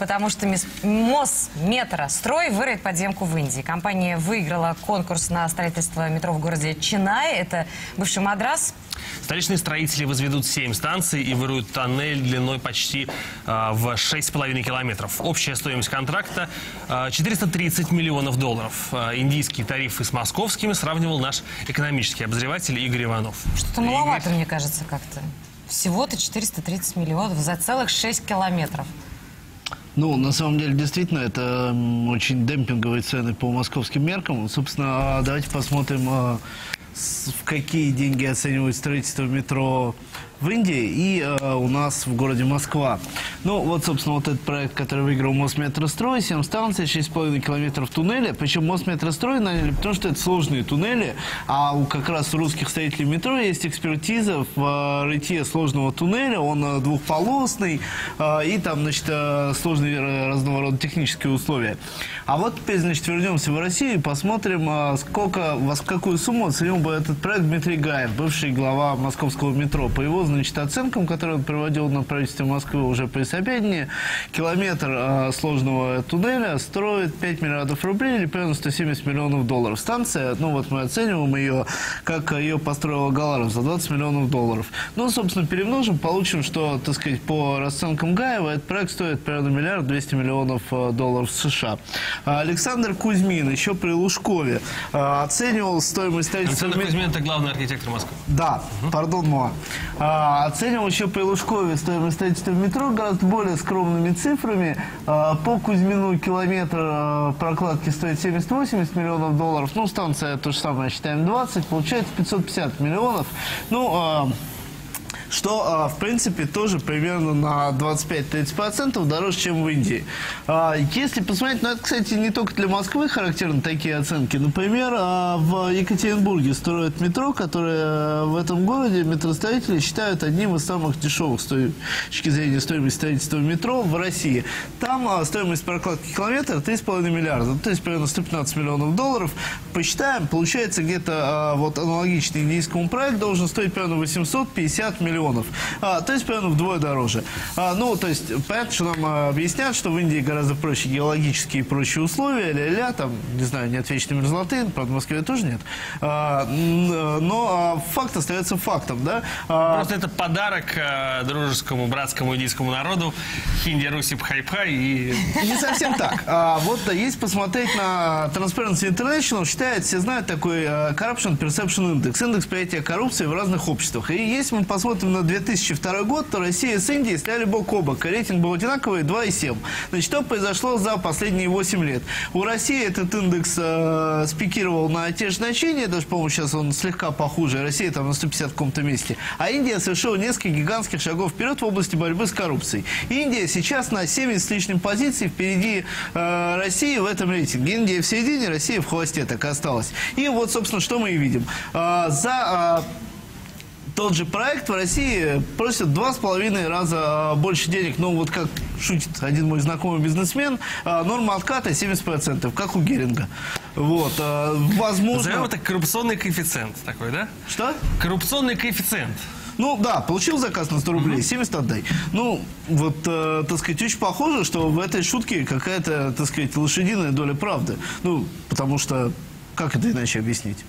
потому что мис- Мосметрострой выроет подземку в Индии. Компания выиграла конкурс на строительство метро в городе Чинай. Это бывший Мадрас. Столичные строители возведут 7 станций и выруют тоннель длиной почти а, в 6,5 километров. Общая стоимость контракта а, 430 миллионов долларов. А, индийские тарифы с московскими сравнивал наш экономический обозреватель Игорь Иванов. Что-то маловато, мне кажется, как-то. Всего-то 430 миллионов за целых 6 километров. Ну, на самом деле, действительно, это очень демпинговые цены по московским меркам. Собственно, а, давайте посмотрим, а, в какие деньги оценивают строительство метро в Индии и а, у нас в городе Москва. Ну, вот, собственно, вот этот проект, который выиграл Мосметрострой, 7 станций, 6,5 километров туннеля. Причем Мосметрострой наняли, потому что это сложные туннели, а у как раз русских строителей метро есть экспертиза в а, рытье сложного туннеля. Он а, двухполосный, а, и там, значит, сложные э, разного рода технические условия. А вот теперь, значит, вернемся в Россию и посмотрим, сколько, во какую сумму оценил бы этот проект Дмитрий Гаев, бывший глава московского метро. По его, значит, оценкам, которые он проводил на правительстве Москвы уже при Собянине, километр а, сложного туннеля стоит 5 миллиардов рублей или примерно 170 миллионов долларов. Станция, ну вот мы оцениваем ее, как ее построила Галаров за 20 миллионов долларов. Ну, собственно, перемножим, получим, что, так сказать, по расценкам Гаева этот проект стоит примерно миллиард 200 миллионов э, долларов США. А Александр Кузьмин еще при Лужкове оценивал стоимость строительства... Александр Кузьмин – это главный архитектор Москвы. да, пардон, Моа. А, оценивал еще при Лужкове стоимость строительства метро гораздо более скромными цифрами. А, по Кузьмину километр а, прокладки стоит 70-80 миллионов долларов. Ну, станция то же самое, считаем 20, получается 550 миллионов. Ну, что, а, в принципе, тоже примерно на 25-30% дороже, чем в Индии. А, Если посмотреть, ну, это, кстати, не только для Москвы характерны такие оценки. Например, а, в Екатеринбурге строят метро, которое в этом городе метростроители считают одним из самых дешевых с точки зрения стоимости строительства метро в России. Там стоимость прокладки километра 3,5 миллиарда, то есть примерно 115 миллионов долларов. Посчитаем, получается где-то вот аналогичный индийскому проект должен стоить примерно 850 миллионов. А, то есть примерно вдвое дороже. А, ну, то есть, понятно, что нам а, объяснят, что в Индии гораздо проще геологические и прочие условия, ля-ля, там, не знаю, нет вечной мерзлоты, правда, в Москве тоже нет. А, э, но а, факт остается фактом, да? А, Просто это подарок э, дружескому, братскому индийскому народу. Хинди, Руси, Пхайпхай и... Не совсем так. А, вот а, если посмотреть на Transparency International, считает, все знают такой а, Corruption Perception Index, индекс принятия коррупции в разных обществах. И если мы посмотрим на 2002 год, то Россия с Индией стояли бок о бок. Рейтинг был одинаковый 2,7. Значит, что произошло за последние 8 лет? У России этот индекс э, спикировал на те же значения, даже, по-моему, сейчас он слегка похуже. Россия там на 150 каком-то месте. А Индия совершила несколько гигантских шагов вперед в области борьбы с коррупцией. Индия сейчас на 70 с лишним позиций впереди э, России в этом рейтинге. Индия в середине, Россия в хвосте так и осталась. И вот, собственно, что мы и видим. Э, за э, тот же проект в России просят два с половиной раза больше денег. Ну, вот как шутит один мой знакомый бизнесмен, а, норма отката 70%, как у Геринга. Вот, а, возможно... Назовем это коррупционный коэффициент такой, да? Что? Коррупционный коэффициент. Ну да, получил заказ на 100 рублей, 70 отдай. Ну, вот, э, так сказать, очень похоже, что в этой шутке какая-то, так сказать, лошадиная доля правды. Ну, потому что, как это иначе объяснить?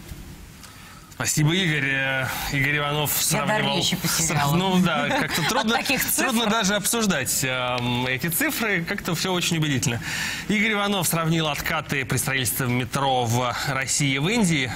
Спасибо, Игорь. Э, Игорь Иванов сравнивал... речи потеряла. сра- Ну да, как-то трудно, трудно даже обсуждать эм, эти цифры. Как-то все очень убедительно. Игорь Иванов сравнил откаты при строительстве метро в России и в Индии.